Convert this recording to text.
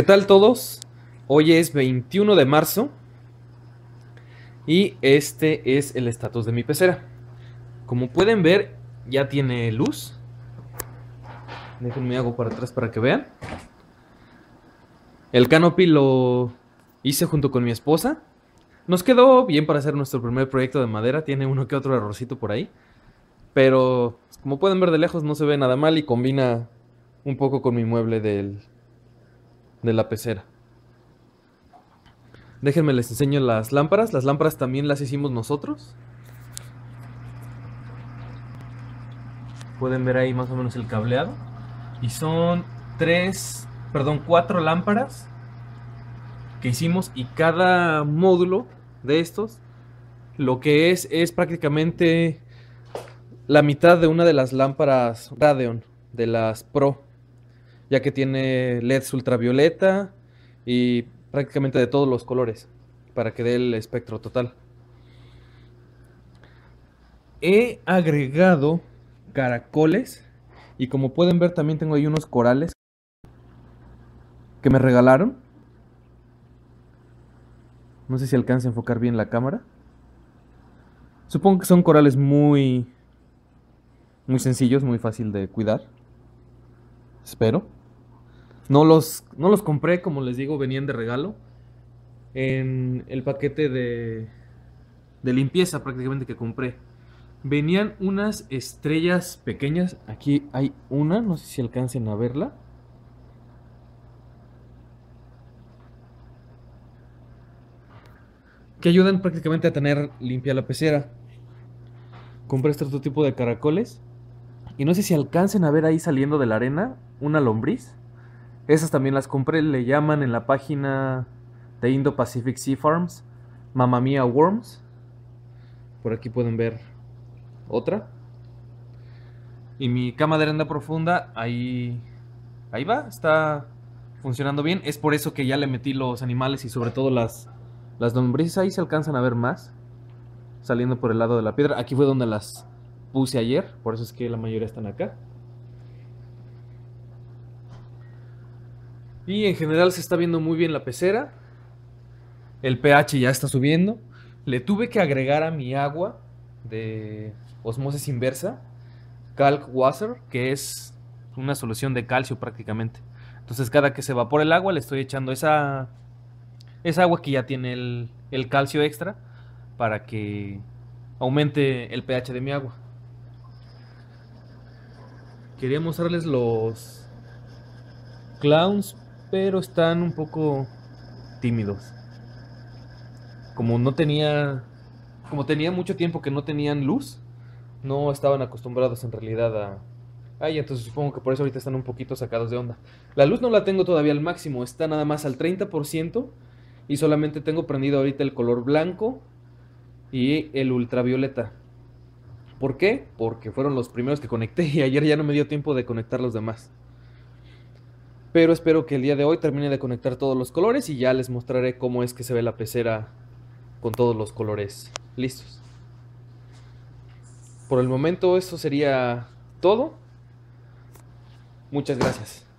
¿Qué tal todos? Hoy es 21 de marzo y este es el estatus de mi pecera. Como pueden ver, ya tiene luz. Déjenme hago para atrás para que vean. El canopy lo hice junto con mi esposa. Nos quedó bien para hacer nuestro primer proyecto de madera. Tiene uno que otro errorcito por ahí. Pero como pueden ver de lejos no se ve nada mal y combina un poco con mi mueble del, de la pecera. Déjenme les enseño las lámparas. Las lámparas también las hicimos nosotros. Pueden ver ahí más o menos el cableado. Y son tres, perdón, cuatro lámparas que hicimos y cada módulo de estos lo que es es prácticamente la mitad de una de las lámparas Radeon de las Pro ya que tiene LEDs ultravioleta y prácticamente de todos los colores para que dé el espectro total. He agregado caracoles y como pueden ver también tengo ahí unos corales que me regalaron. No sé si alcanza a enfocar bien la cámara. Supongo que son corales muy muy sencillos, muy fácil de cuidar. Espero. No los, no los compré, como les digo, venían de regalo. En el paquete de, de limpieza prácticamente que compré. Venían unas estrellas pequeñas. Aquí hay una, no sé si alcancen a verla. Que ayudan prácticamente a tener limpia la pecera. Compré este otro tipo de caracoles. Y no sé si alcancen a ver ahí saliendo de la arena una lombriz. Esas también las compré, le llaman en la página de Indo Pacific Sea Farms Mamma Mia Worms. Por aquí pueden ver otra. Y mi cama de arena profunda, ahí, ahí va, está funcionando bien. Es por eso que ya le metí los animales y sobre todo las, las lombrices. Ahí se alcanzan a ver más, saliendo por el lado de la piedra. Aquí fue donde las puse ayer, por eso es que la mayoría están acá. Y en general se está viendo muy bien la pecera. El pH ya está subiendo. Le tuve que agregar a mi agua de osmosis inversa calc water, que es una solución de calcio prácticamente. Entonces cada que se evapora el agua le estoy echando esa, esa agua que ya tiene el, el calcio extra para que aumente el pH de mi agua. Quería mostrarles los clowns pero están un poco tímidos. Como no tenía, como tenía mucho tiempo que no tenían luz, no estaban acostumbrados en realidad a... Ay, entonces supongo que por eso ahorita están un poquito sacados de onda. La luz no la tengo todavía al máximo, está nada más al 30% y solamente tengo prendido ahorita el color blanco y el ultravioleta. ¿Por qué? Porque fueron los primeros que conecté y ayer ya no me dio tiempo de conectar los demás. Pero espero que el día de hoy termine de conectar todos los colores y ya les mostraré cómo es que se ve la pecera con todos los colores listos. Por el momento eso sería todo. Muchas gracias.